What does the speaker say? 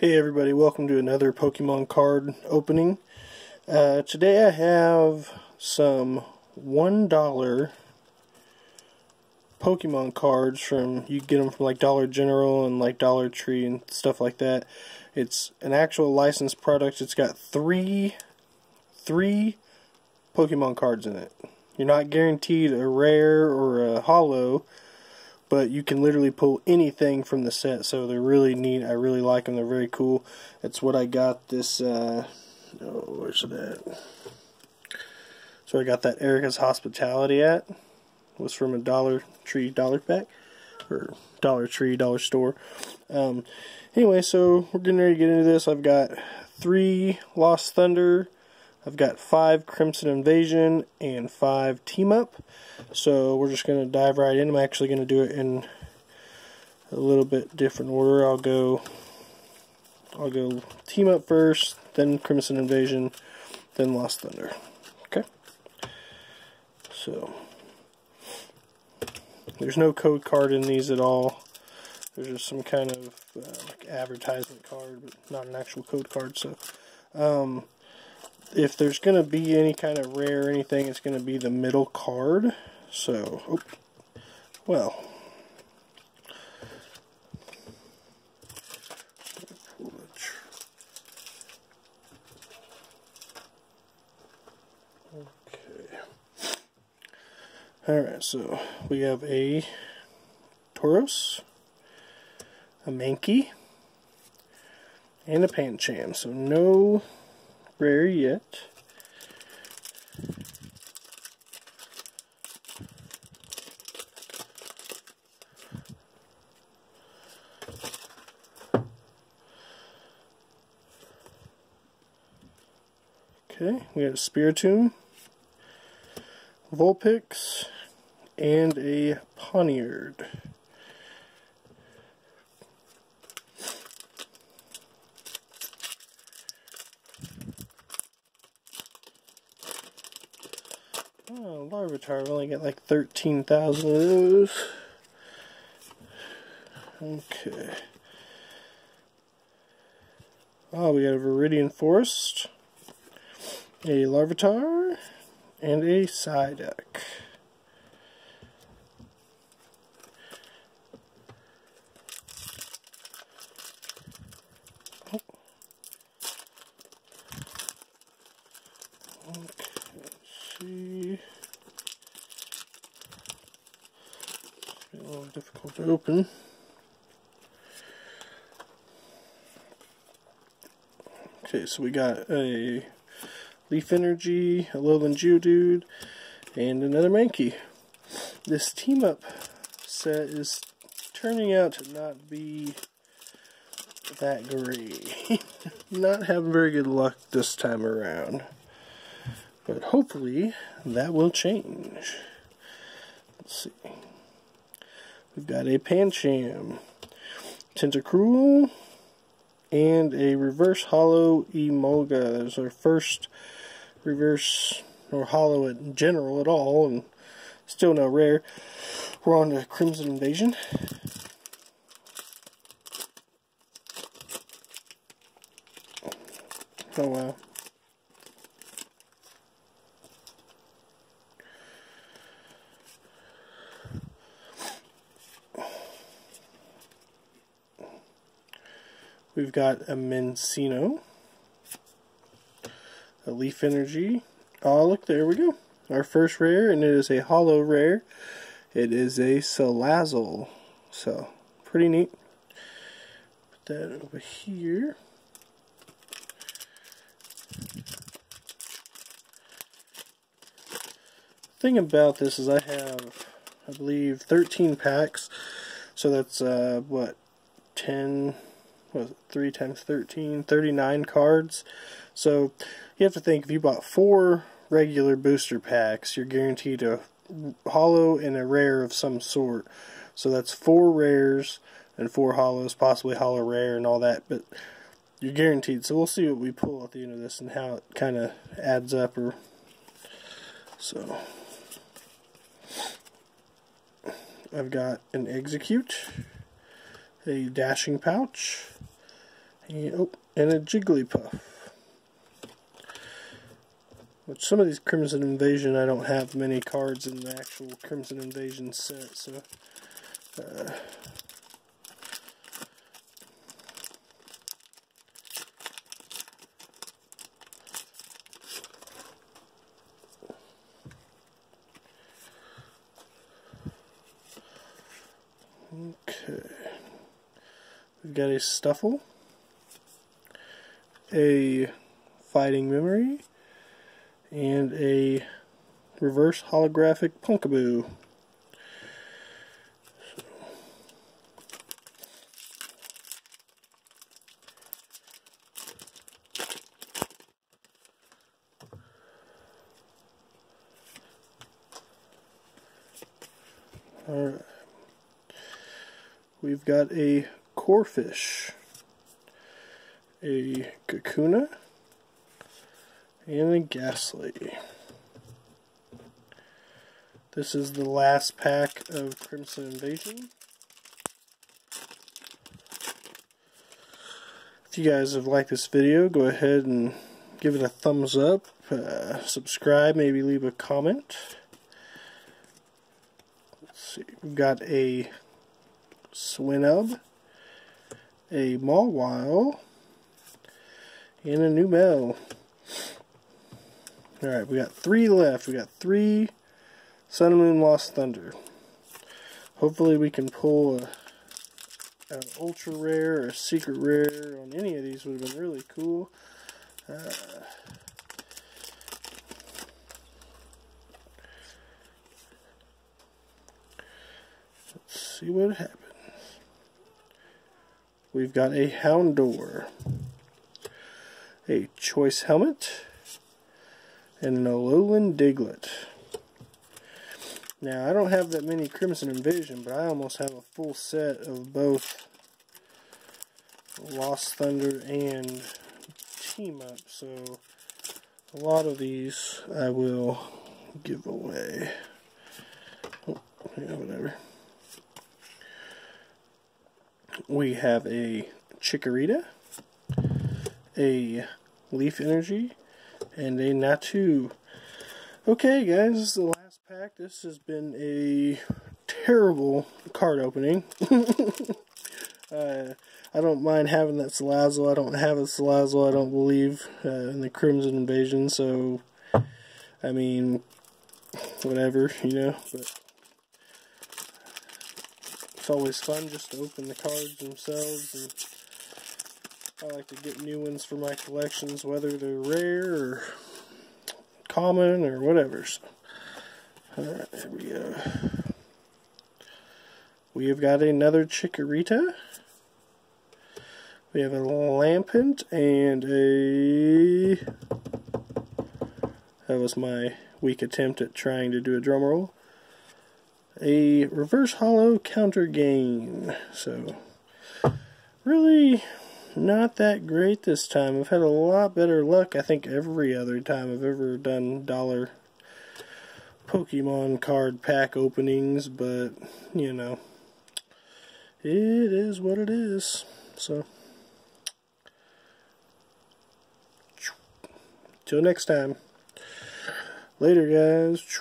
Hey everybody, welcome to another Pokemon card opening. Uh, today I have some $1 Pokemon cards from, you get them from like Dollar General and like Dollar Tree and stuff like that. It's an actual licensed product. It's got three, three Pokemon cards in it. You're not guaranteed a rare or a holo but you can literally pull anything from the set so they're really neat. I really like them they're very cool. That's what I got this uh, oh where's it at so I got that Erika's Hospitality at. Was from a Dollar Tree Dollar Pack or Dollar Tree Dollar Store. Um, anyway so we're getting ready to get into this. I've got three Lost Thunder I've got five Crimson Invasion and five Team Up. So we're just going to dive right in. I'm actually going to do it in a little bit different order. I'll go I'll go Team Up first, then Crimson Invasion, then Lost Thunder. Okay? So there's no code card in these at all. There's just some kind of uh, like advertisement card, but not an actual code card. So um, if there's going to be any kind of rare or anything, it's going to be the middle card. So, well. Okay. Alright, so we have a Tauros, a Mankey, and a Pancham. So no rare yet. Okay, we have a Spiritomb, Vulpix, and a Pawniard. Oh, Larvitar, we only get like 13,000 of those. Okay. Oh, we got a Viridian Forest, a Larvitar, and a Psyduck. see. It's a to open. Okay, so we got a Leaf Energy, a Alolan Geodude, and another Mankey. This team up set is turning out to not be that great. not having very good luck this time around. But hopefully that will change. Let's see. We've got a Pancham, Tentacruel, and a reverse Holo Emolga. That's our first reverse or Holo in general at all, and still no rare. We're on to Crimson Invasion. Oh wow. We've got a Minccino, a Leaf Energy. Oh, look, there we go. Our first rare, and it is a holo rare. It is a Salazzle. So, pretty neat. Put that over here. thing about this is I have, I believe, 13 packs. So that's, uh, what, 10, was it, 3 times 13, 39 cards. So you have to think if you bought four regular booster packs, you're guaranteed a holo and a rare of some sort. So that's four rares and four holos, possibly holo rare and all that, but you're guaranteed. So we'll see what we pull at the end of this and how it kind of adds up. Or so I've got an Exeggcute, a dashing pouch, And, oh, and a Jigglypuff. Which some of these Crimson Invasion, I don't have many cards in the actual Crimson Invasion set, so... Uh, Okay. We've got a Stufful, a Fighting Memory, and a reverse holographic Pumpkaboo. Alright. We've got a Corphish, a Kakuna, and a Gastly. This is the last pack of Crimson Invasion. If you guys have liked this video, go ahead and give it a thumbs up, uh, subscribe, maybe leave a comment. Let's see, we've got a Swinub, a Mawile, and a Numel. Alright, we got three left. We got three Sun Moon Lost Thunder. Hopefully we can pull a, an ultra rare or a secret rare on any of these would have been really cool. Uh, let's see what happens. We've got a Houndour, a Choice Helmet, and an Alolan Diglett. Now, I don't have that many Crimson Invasion, but I almost have a full set of both Lost Thunder and Team Up, so a lot of these I will give away. Oh, yeah, whatever. We have a Chikorita, a Leaf Energy, and a Natu. Okay, guys, this is the last pack. This has been a terrible card opening. uh, I don't mind having that Salazzle. I don't have a Salazzle, I don't believe, uh, in the Crimson Invasion, so, I mean, whatever, you know, but it's always fun just to open the cards themselves, and I like to get new ones for my collections, whether they're rare or common or whatever. So, alright, here we go. We have got another Chikorita. We have a Lampent and a... That was my weak attempt at trying to do a drum roll. A reverse holo counter gain. So, really not that great this time. I've had a lot better luck, I think, every other time I've ever done dollar Pokemon card pack openings, but, you know, it is what it is. So, till next time. Later, guys.